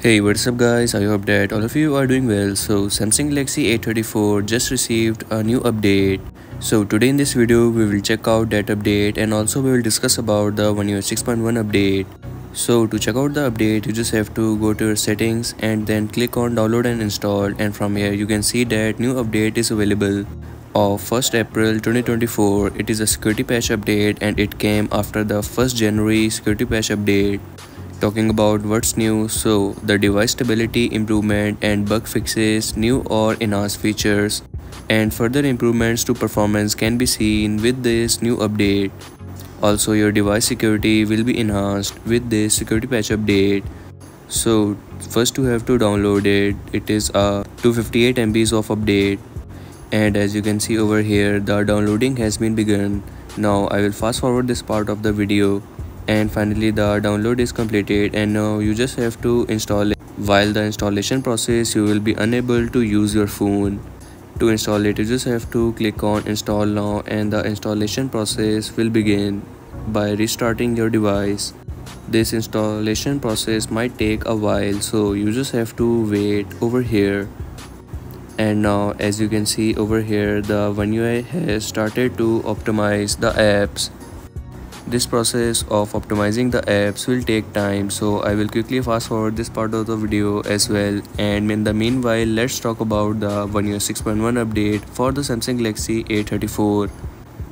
Hey what's up guys? I hope that all of you are doing well. So Samsung Galaxy A34 just received a new update. So today in this video we will check out that update and also we will discuss about the One UI 6.1 update. So to check out the update you just have to go to your settings and then click on download and install and from here you can see that new update is available. Of 1st April 2024 it is a security patch update and it came after the 1st January security patch update Talking about what's new, so the device stability improvement and bug fixes, new or enhanced features, and further improvements to performance can be seen with this new update. Also, your device security will be enhanced with this security patch update. So, first you have to download it. It is a 258 MBs of update. And as you can see over here, the downloading has been begun. Now, I will fast forward this part of the video and finally the download is completed and now you just have to install it. While the installation process you will be unable to use your phone. To install it you just have to click on install now and the installation process will begin by restarting your device. This installation process might take a while so you just have to wait over here. And now as you can see over here the one UI has started to optimize the apps this process of optimizing the apps will take time so I will quickly fast forward this part of the video as well and in the meanwhile let's talk about the One UI 6.1 update for the Samsung Galaxy A34.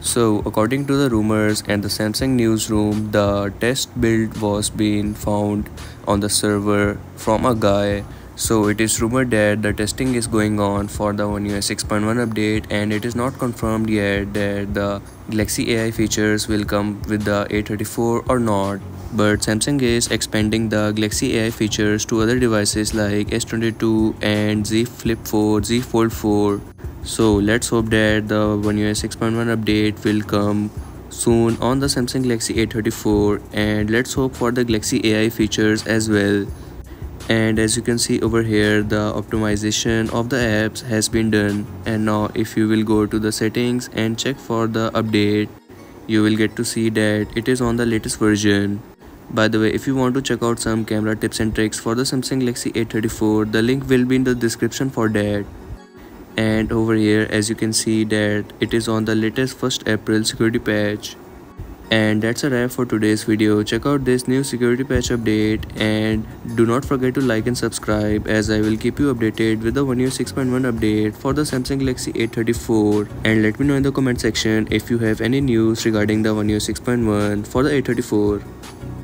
So according to the rumors and the Samsung newsroom the test build was being found on the server from a guy so it is rumored that the testing is going on for the One UI 6.1 update and it is not confirmed yet that the Galaxy AI features will come with the A34 or not. But Samsung is expanding the Galaxy AI features to other devices like S22 and Z Flip 4, Z Fold 4. So let's hope that the One UI 6.1 update will come soon on the Samsung Galaxy A34 and let's hope for the Galaxy AI features as well and as you can see over here the optimization of the apps has been done. And now if you will go to the settings and check for the update you will get to see that it is on the latest version. By the way if you want to check out some camera tips and tricks for the samsung galaxy a34 the link will be in the description for that. And over here as you can see that it is on the latest 1st april security patch and that's a wrap for today's video. Check out this new security patch update. And do not forget to like and subscribe as i will keep you updated with the one UI 6.1 update for the samsung galaxy a34 and let me know in the comment section if you have any news regarding the one UI 6.1 for the a34